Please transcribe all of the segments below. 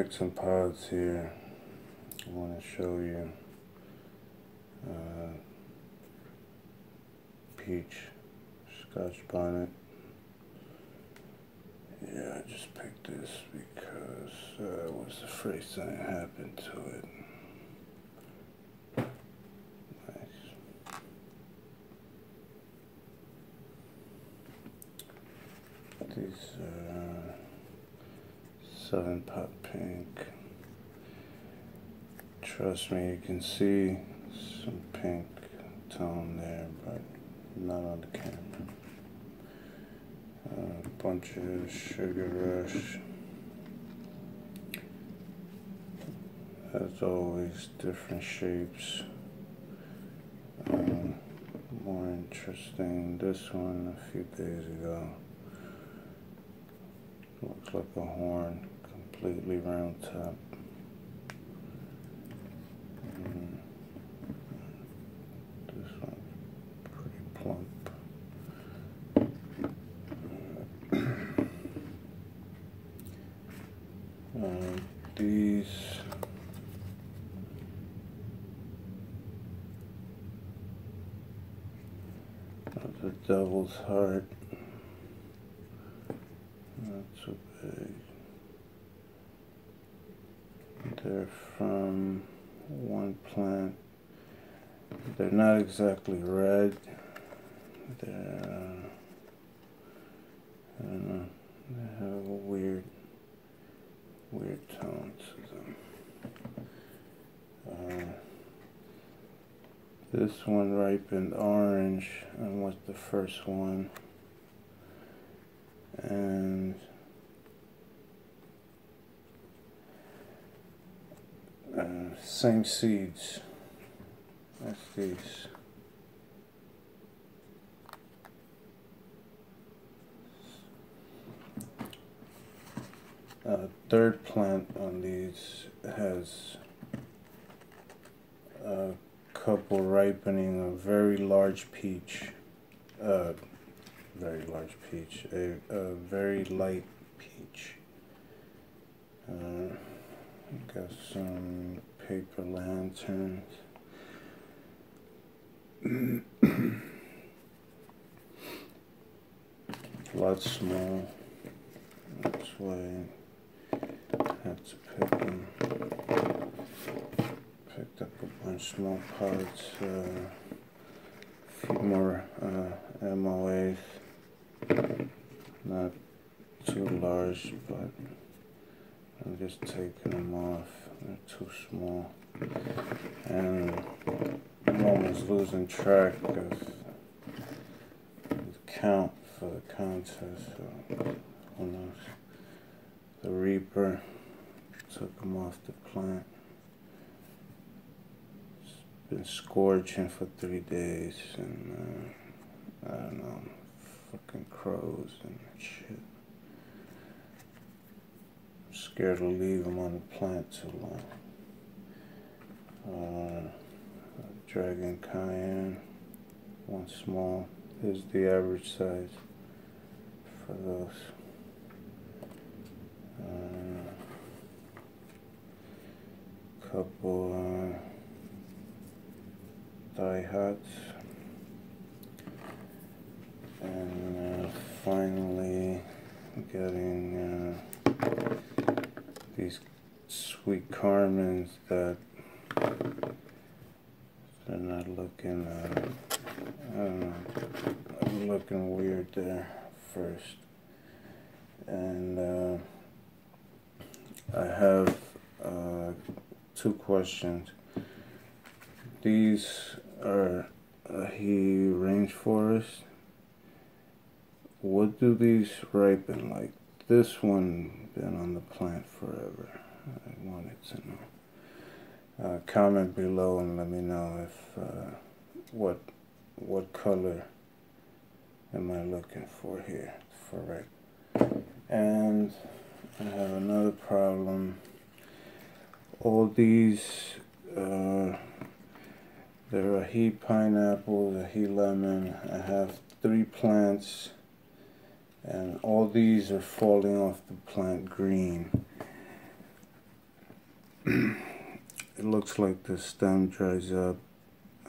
picked some pods here. I want to show you uh, peach scotch bonnet. Yeah, I just picked this because uh, I was afraid something happened to it. These are Southern Pop Pink. Trust me, you can see some pink tone there, but not on the camera. A bunch of Sugar Rush. As always, different shapes. Um, more interesting, this one a few days ago. Looks like a horn, completely round top. Mm. This one's pretty plump. Uh, these the devil's heart. Not so big. They're from one plant. They're not exactly red. They're, I don't know, they have a weird, weird tone to them. Uh, this one ripened orange and was the first one and same seeds as these. Uh, third plant on these has a couple ripening a very large peach. Uh, very large peach, a, a very light peach. Uh, got some paper lanterns. a lot small. That's why I had to pick them. Picked up a bunch small parts. Uh, a few more uh, MOAs not too large, but I'm just taking them off. They're too small. And I'm almost losing track of the count for the contest. So who knows? The Reaper took them off the plant. It's been scorching for three days, and uh, I don't know fucking crows and shit. Scared to leave them on the plant too long. Uh, Dragon Cayenne, one small, is the average size for those. Uh, couple uh, diehards and uh, finally getting uh, these sweet Carmen's that they're not looking uh, know looking weird there first and uh, I have uh, two questions these are he rainforest what do these ripen like? This one been on the plant forever. I wanted to know. Uh, comment below and let me know if uh, what what color am I looking for here for ripe. And I have another problem. All these uh, there are he pineapple, the he lemon. I have three plants and all these are falling off the plant green it looks like the stem dries up.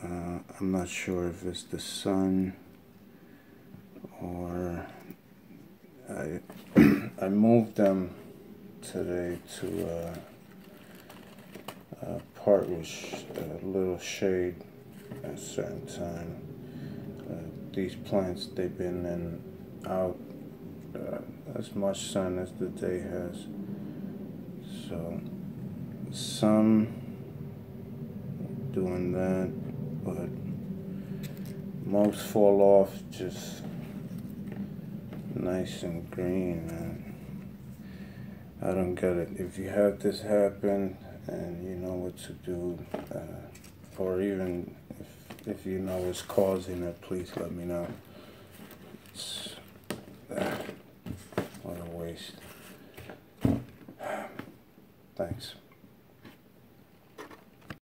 Uh, I'm not sure if it's the sun or I I moved them today to a part with a little shade at a certain time. Uh, these plants they've been in out uh, as much sun as the day has. So some doing that, but most fall off just nice and green. Man. I don't get it. If you have this happen and you know what to do, uh, or even if, if you know what's causing it, please let me know. It's, uh, what a waste. Thanks.